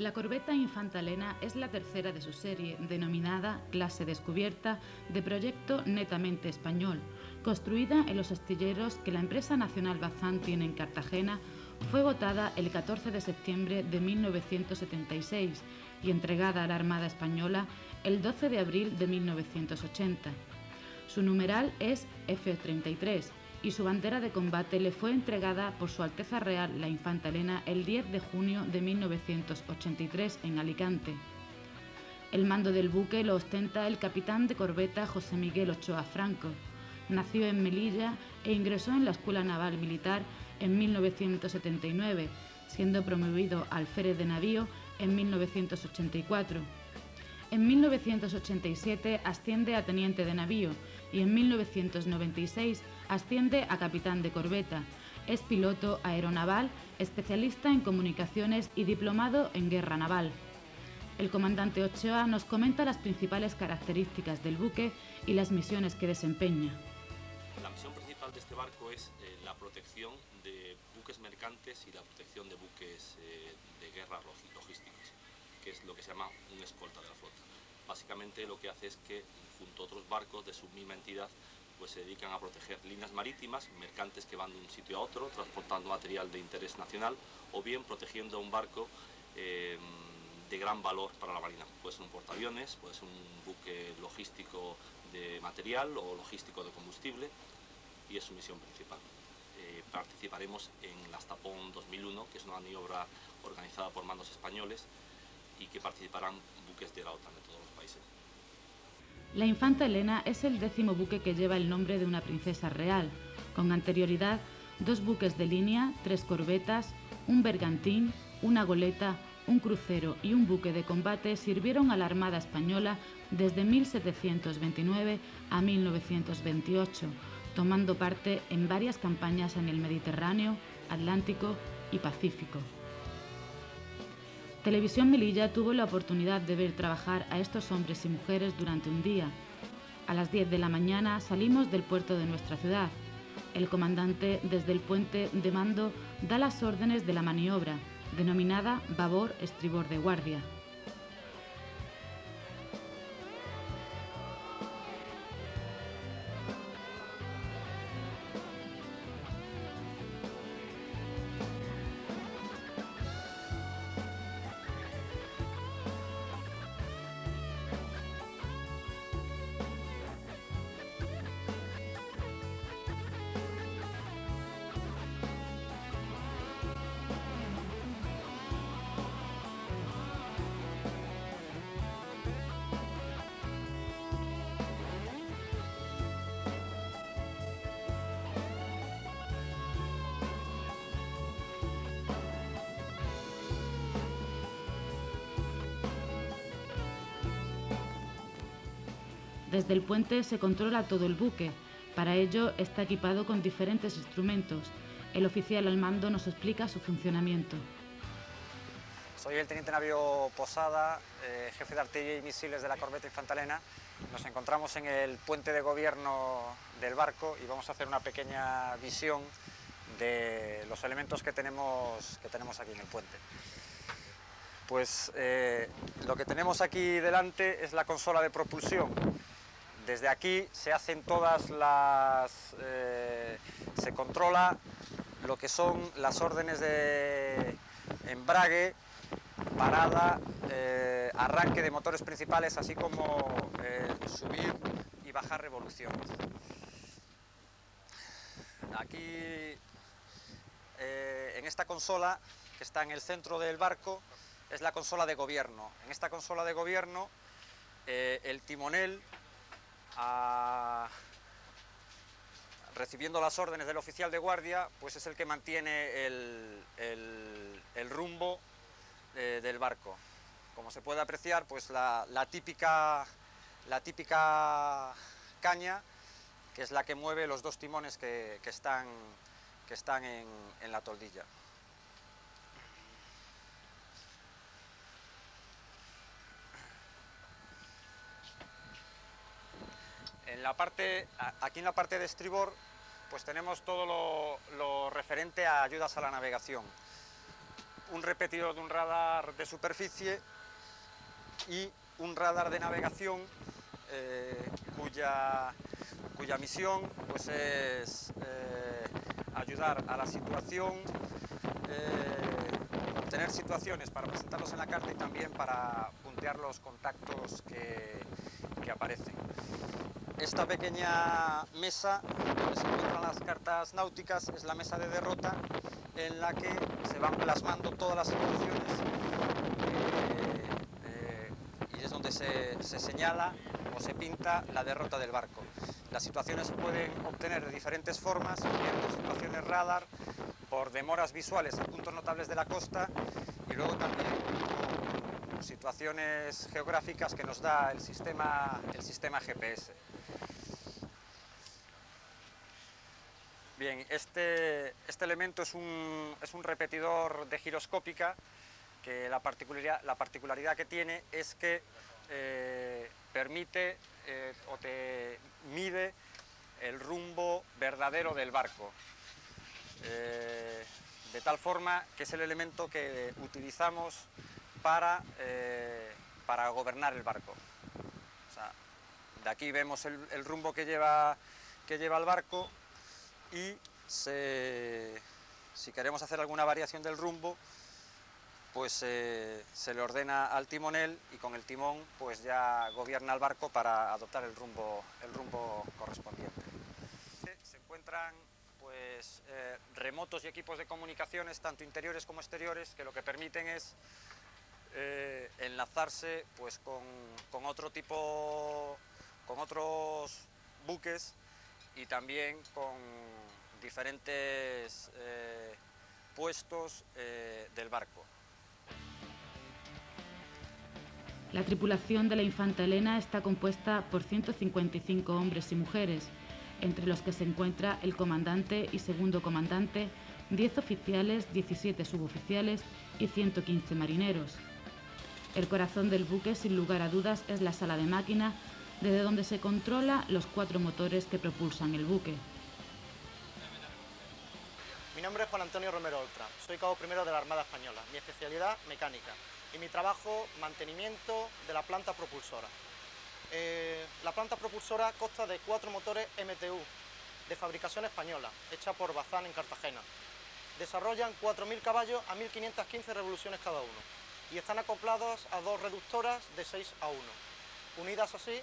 La corbeta Infanta Elena es la tercera de su serie, denominada Clase Descubierta, de proyecto netamente español. Construida en los astilleros que la empresa nacional Bazán tiene en Cartagena, fue votada el 14 de septiembre de 1976 y entregada a la Armada Española el 12 de abril de 1980. Su numeral es F-33 y su bandera de combate le fue entregada por Su Alteza Real la Infanta Elena el 10 de junio de 1983 en Alicante. El mando del buque lo ostenta el capitán de corbeta José Miguel Ochoa Franco. Nació en Melilla e ingresó en la Escuela Naval Militar en 1979, siendo promovido alférez de navío en 1984. En 1987 asciende a teniente de navío y en 1996 asciende a capitán de corbeta. Es piloto aeronaval, especialista en comunicaciones y diplomado en guerra naval. El comandante Ochoa nos comenta las principales características del buque y las misiones que desempeña. La misión principal de este barco es eh, la protección de buques mercantes y la protección de buques eh, de guerra logísticos, que es lo que se llama un escolta de la flota. Básicamente lo que hace es que junto a otros barcos de su misma entidad pues se dedican a proteger líneas marítimas, mercantes que van de un sitio a otro, transportando material de interés nacional, o bien protegiendo un barco eh, de gran valor para la marina. Puede ser un portaaviones, puede ser un buque logístico de material o logístico de combustible, y es su misión principal. Eh, participaremos en la Astapón 2001, que es una maniobra organizada por mandos españoles y que participarán buques de la OTAN de todos los países. La Infanta Elena es el décimo buque que lleva el nombre de una princesa real. Con anterioridad, dos buques de línea, tres corbetas, un bergantín, una goleta, un crucero y un buque de combate sirvieron a la Armada Española desde 1729 a 1928, tomando parte en varias campañas en el Mediterráneo, Atlántico y Pacífico. Televisión Melilla tuvo la oportunidad de ver trabajar a estos hombres y mujeres durante un día. A las 10 de la mañana salimos del puerto de nuestra ciudad. El comandante desde el puente de mando da las órdenes de la maniobra, denominada babor estribor de guardia. Desde el puente se controla todo el buque. Para ello está equipado con diferentes instrumentos. El oficial al mando nos explica su funcionamiento. Soy el teniente navío Posada, eh, jefe de artillería y misiles de la corbeta Infantalena. Nos encontramos en el puente de gobierno del barco y vamos a hacer una pequeña visión de los elementos que tenemos, que tenemos aquí en el puente. Pues eh, lo que tenemos aquí delante es la consola de propulsión. Desde aquí se hacen todas las... Eh, se controla lo que son las órdenes de embrague, parada, eh, arranque de motores principales, así como eh, subir y bajar revoluciones. Aquí, en esta consola, que está en el centro del barco, es la consola de gobierno. En esta consola de gobierno, el timonel recibiendo las órdenes del oficial de guardia, pues es el que mantiene el, rumbo eh, del barco. Como se puede apreciar, pues la, típica, la típica caña que es la que mueve los dos timones que, están, que están en, en la toldilla. En la parte, aquí en la parte de estribor pues tenemos todo lo, referente a ayudas a la navegación. Un repetidor de un radar de superficie y un radar de navegación eh, cuya, cuya, misión pues es eh, ayudar a la situación, eh, obtener situaciones para presentarlos en la carta y también para puntear los contactos que, que aparecen esta pequeña mesa donde se encuentran las cartas náuticas es la mesa de derrota en la que se van plasmando todas las situaciones eh, eh, y es donde se, señala o se pinta la derrota del barco. Las situaciones se pueden obtener de diferentes formas, viendo situaciones radar, por demoras visuales a puntos notables de la costa y luego también situaciones geográficas que nos da el sistema, el sistema GPS. Bien, este, este elemento es un, es un, repetidor de giroscópica que la particularidad, la particularidad que tiene es que eh, permite eh, o te mide el rumbo verdadero del barco. Eh, de tal forma que es el elemento que utilizamos para, para gobernar el barco. de aquí vemos el, el rumbo que lleva, que lleva el barco y si queremos hacer alguna variación del rumbo, pues se le ordena al timonel y con el timón pues ya gobierna el barco para adoptar el rumbo, el rumbo correspondiente. Se encuentran pues eh, remotos y equipos de comunicaciones, tanto interiores como exteriores, que lo que permiten es eh, enlazarse pues con, con otro tipo, con otros buques y también con diferentes eh, puestos eh, del barco. La tripulación de la Infanta Elena está compuesta por 155 hombres y mujeres, entre los que se encuentra el comandante y segundo comandante, 10 oficiales, 17 suboficiales y 115 marineros. El corazón del buque, sin lugar a dudas, es la sala de máquina desde donde se controla los cuatro motores que propulsan el buque. Mi nombre es Juan Antonio Romero Oltra, soy cabo primero de la Armada Española, mi especialidad mecánica y mi trabajo mantenimiento de la planta propulsora. Eh, la planta propulsora consta de cuatro motores MTU de fabricación española, hecha por Bazán en Cartagena. Desarrollan 4.000 caballos a 1.515 revoluciones cada uno y están acoplados a dos reductoras de 6 a 1, unidas así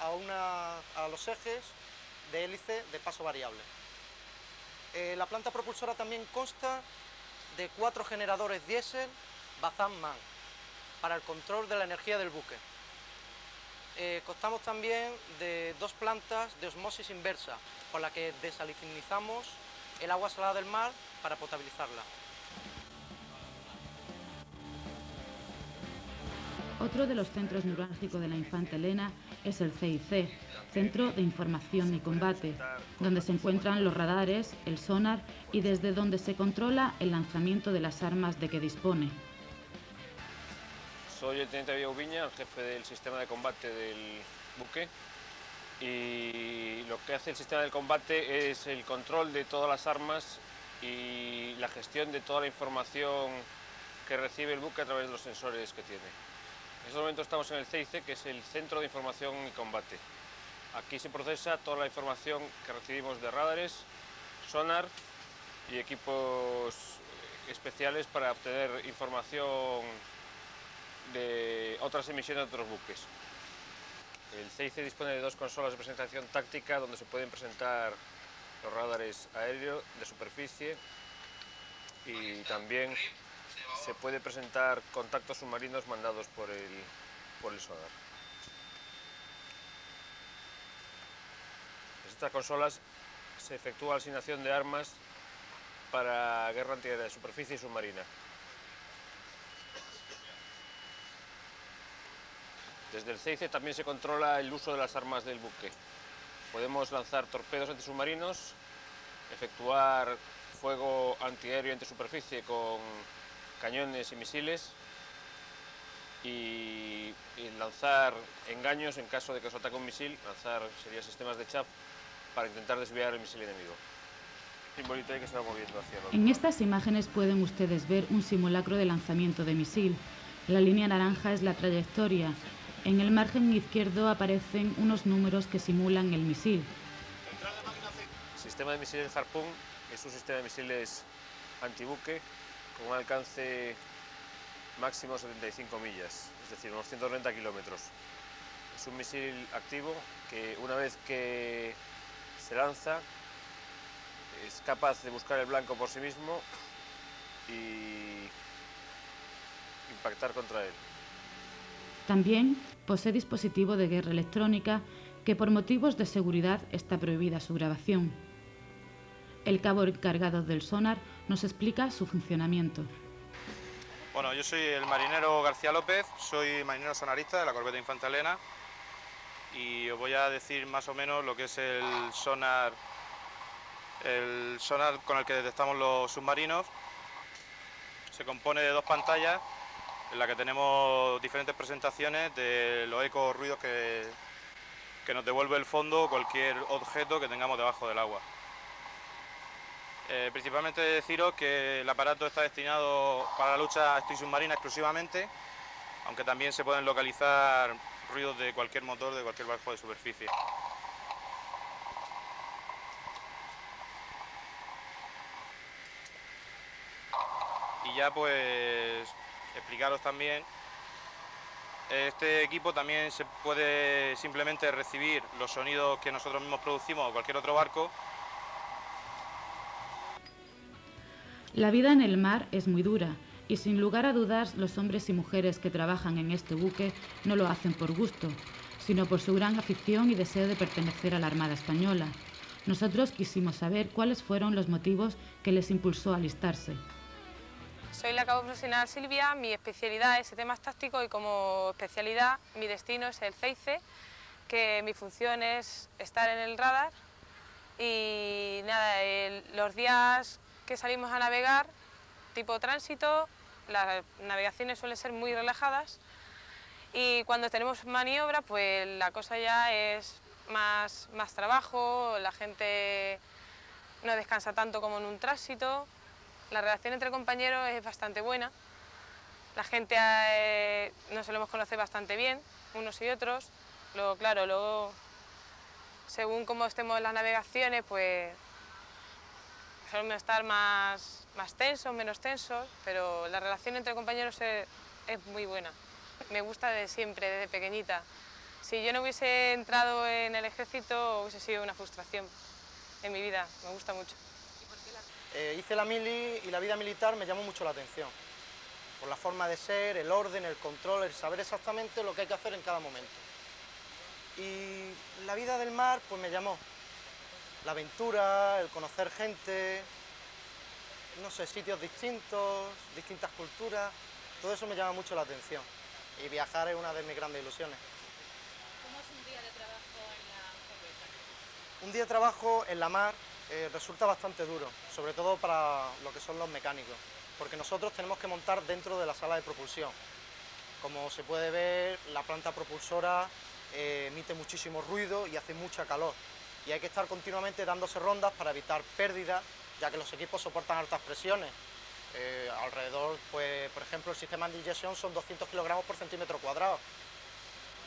a, los ejes de hélice de paso variable. Eh, la planta propulsora también consta de cuatro generadores diésel Bazan-Man para el control de la energía del buque. Eh, constamos también de dos plantas de osmosis inversa, con la que desalinizamos el agua salada del mar para potabilizarla. Otro de los centros neurálgicos de la Infanta Elena es el CIC, Centro de Información y Combate, donde se encuentran los radares, el sonar y desde donde se controla el lanzamiento de las armas de que dispone. Soy el teniente Diego Viña, el jefe del sistema de combate del buque y lo que hace el sistema de combate es el control de todas las armas y la gestión de toda la información que recibe el buque a través de los sensores que tiene. En este momento estamos en el CIC, que es el Centro de Información y Combate. Aquí se procesa toda la información que recibimos de radares, sonar y equipos especiales para obtener información de otras emisiones de otros buques. El CIC dispone de dos consolas de presentación táctica donde se pueden presentar los radares aéreos de superficie y también se puede presentar contactos submarinos mandados por el, por el sonar. En estas consolas se efectúa asignación de armas para guerra antiaérea de superficie y submarina. Desde el CIC también se controla el uso de las armas del buque. Podemos lanzar torpedos antisubmarinos, efectuar fuego antiaéreo y antisuperficie con cañones y misiles y, y, lanzar engaños en caso de que os ataque un misil, lanzar sería sistemas de chaff para intentar desviar el misil enemigo. Simbolito que se va moviendo hacia el otro. En estas imágenes pueden ustedes ver un simulacro de lanzamiento de misil. La línea naranja es la trayectoria. En el margen izquierdo aparecen unos números que simulan el misil. El sistema de misiles Harpoon es un sistema de misiles antibuque con un alcance máximo 75 millas, es decir, unos 190 kilómetros. Es un misil activo que una vez que se lanza es capaz de buscar el blanco por sí mismo y impactar contra él. También posee dispositivo de guerra electrónica que por motivos de seguridad está prohibida su grabación. El cabo encargado del sonar nos explica su funcionamiento. Bueno, yo soy el marinero García López, soy marinero sonarista de la corbeta Infanta Elena y os voy a decir más o menos lo que es el sonar, el sonar con el que detectamos los submarinos. Se compone de dos pantallas en la que tenemos diferentes presentaciones de los ecos ruidos que, que nos devuelve el fondo cualquier objeto que tengamos debajo del agua. Eh, principalmente deciros que el aparato está destinado para la lucha antisubmarina exclusivamente, aunque también se pueden localizar ruidos de cualquier motor, de cualquier barco de superficie. Y ya pues explicaros también, este equipo también se puede simplemente recibir los sonidos que nosotros mismos producimos o cualquier otro barco La vida en el mar es muy dura y sin lugar a dudas los hombres y mujeres que trabajan en este buque no lo hacen por gusto, sino por su gran afición y deseo de pertenecer a la Armada Española. Nosotros quisimos saber cuáles fueron los motivos que les impulsó a alistarse. Soy la cabo profesional Silvia, mi especialidad es sistemas tácticos y como especialidad mi destino es el CEICE, que mi función es estar en el radar y nada, el, los días que salimos a navegar, tipo tránsito, las navegaciones suelen ser muy relajadas y cuando tenemos maniobra pues la cosa ya es más, más trabajo, la gente no descansa tanto como en un tránsito, la relación entre compañeros es bastante buena, la gente eh, nos solemos conocer bastante bien, unos y otros, luego claro, luego según cómo estemos en las navegaciones pues solemos estar más, más tensos, menos tensos, pero la relación entre compañeros es, es, muy buena. Me gusta de siempre, desde pequeñita. Si yo no hubiese entrado en el ejército, hubiese sido una frustración en mi vida. Me gusta mucho. Eh, hice la mili y la vida militar me llamó mucho la atención. Por la forma de ser, el orden, el control, el saber exactamente lo que hay que hacer en cada momento. Y la vida del mar, pues me llamó la aventura, el conocer gente, no sé, sitios distintos, distintas culturas, todo eso me llama mucho la atención. Y viajar es una de mis grandes ilusiones. ¿Cómo es un día de trabajo en la? Un día de trabajo en la mar eh, resulta bastante duro, sobre todo para lo que son los mecánicos, porque nosotros tenemos que montar dentro de la sala de propulsión. Como se puede ver, la planta propulsora eh, emite muchísimo ruido y hace mucha calor y hay que estar continuamente dándose rondas para evitar pérdidas, ya que los equipos soportan altas presiones. Eh, alrededor, pues, por ejemplo, el sistema de inyección son 200 kilogramos por centímetro cuadrado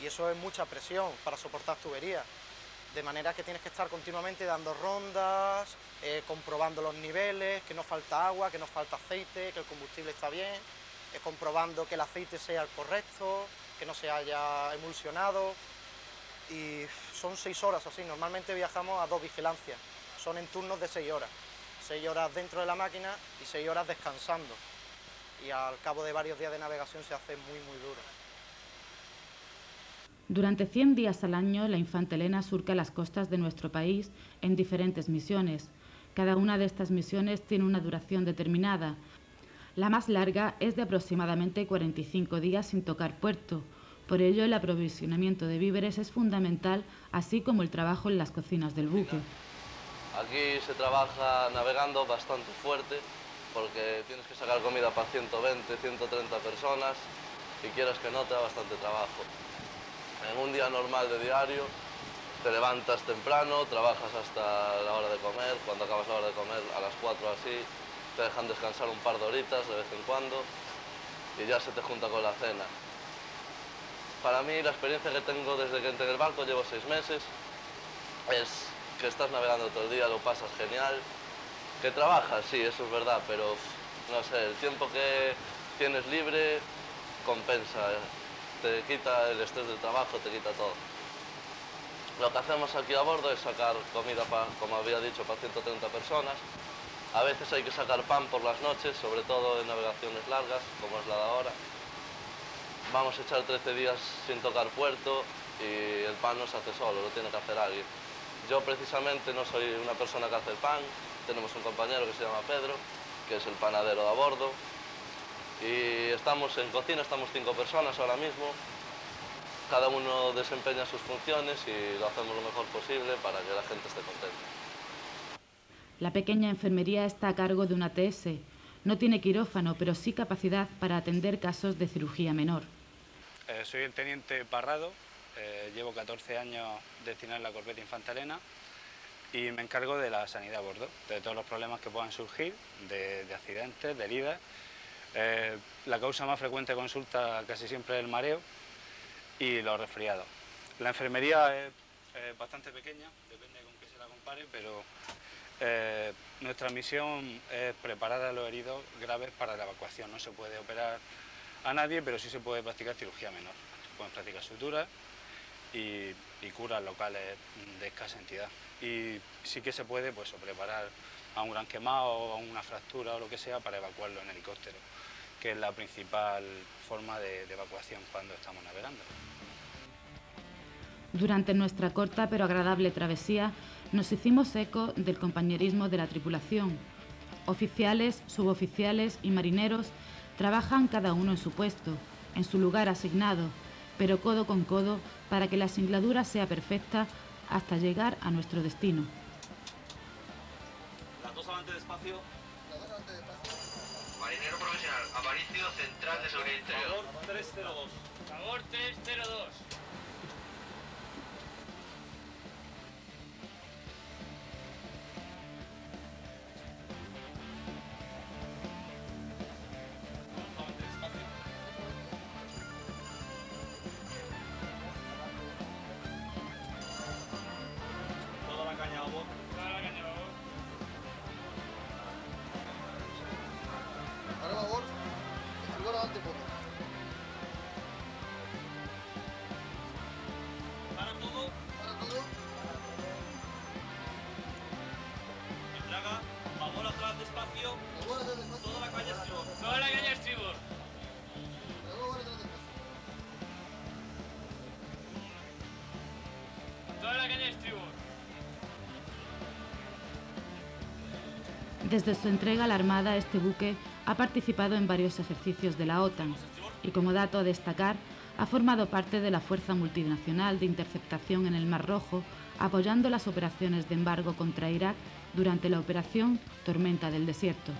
y eso es mucha presión para soportar tuberías. De manera que tienes que estar continuamente dando rondas, eh, comprobando los niveles, que no falta agua, que no falta aceite, que el combustible está bien, eh, comprobando que el aceite sea el correcto, que no se haya emulsionado, y son seis horas así, normalmente viajamos a dos vigilancias, son en turnos de seis horas, seis horas dentro de la máquina y seis horas descansando y al cabo de varios días de navegación se hace muy muy duro. Durante 100 días al año, la Infanta Elena surca las costas de nuestro país en diferentes misiones. Cada una de estas misiones tiene una duración determinada. La más larga es de aproximadamente 45 días sin tocar puerto, Por ello, el aprovisionamiento de víveres es fundamental, así como el trabajo en las cocinas del buque. Aquí se trabaja navegando bastante fuerte porque tienes que sacar comida para 120, 130 personas y quieras que no te da bastante trabajo. En un día normal de diario te levantas temprano, trabajas hasta la hora de comer, cuando acabas la hora de comer a las 4 así, te dejan descansar un par de horitas de vez en cuando y ya se te junta con la cena. Para mí la experiencia que tengo desde que entré en el barco, llevo seis meses, es que estás navegando todo el día, lo pasas genial, que trabajas, sí, eso es verdad, pero no sé, el tiempo que tienes libre compensa, te quita el estrés del trabajo, te quita todo. Lo que hacemos aquí a bordo es sacar comida, para, como había dicho, para 130 personas. A veces hay que sacar pan por las noches, sobre todo en navegaciones largas, como es la de ahora. Vamos a echar 13 días sin tocar puerto y el pan no se hace solo, lo tiene que hacer alguien. Yo precisamente no soy una persona que hace pan, tenemos un compañero que se llama Pedro, que es el panadero de a bordo. Y estamos en cocina, estamos cinco personas ahora mismo, cada uno desempeña sus funciones y lo hacemos lo mejor posible para que la gente esté contenta. La pequeña enfermería está a cargo de una TS. No tiene quirófano, pero sí capacidad para atender casos de cirugía menor. Eh, soy el teniente Parrado, eh, llevo 14 años destinado en la corbeta Infantalena y me encargo de la sanidad a bordo, de todos los problemas que puedan surgir, de, de accidentes, de heridas. Eh, la causa más frecuente de consulta casi siempre es el mareo, y los resfriados. La enfermería es bastante pequeña, depende con qué se la compare, pero nuestra misión es preparar a los heridos graves para la evacuación. No se puede operar a nadie, pero sí se puede practicar cirugía menor. Se pueden practicar suturas y, curas locales de escasa entidad. Y sí que se puede pues, preparar a un gran quemado, a una fractura o lo que sea para evacuarlo en helicóptero que es la principal forma de evacuación cuando estamos navegando. Durante nuestra corta pero agradable travesía, nos hicimos eco del compañerismo de la tripulación. Oficiales, suboficiales y marineros trabajan cada uno en su puesto, en su lugar asignado, pero codo con codo para que la singladura sea perfecta hasta llegar a nuestro destino. Las dos adelante despacio. Marinero profesional, Aparicio, Central de Seguridad Interior. Favor 302. Favor 302. Desde su entrega a la Armada, este buque ha participado en varios ejercicios de la OTAN y, como dato a destacar, ha formado parte de la Fuerza Multinacional de Interceptación en el Mar Rojo, apoyando las operaciones de embargo contra Irak durante la Operación Tormenta del Desierto.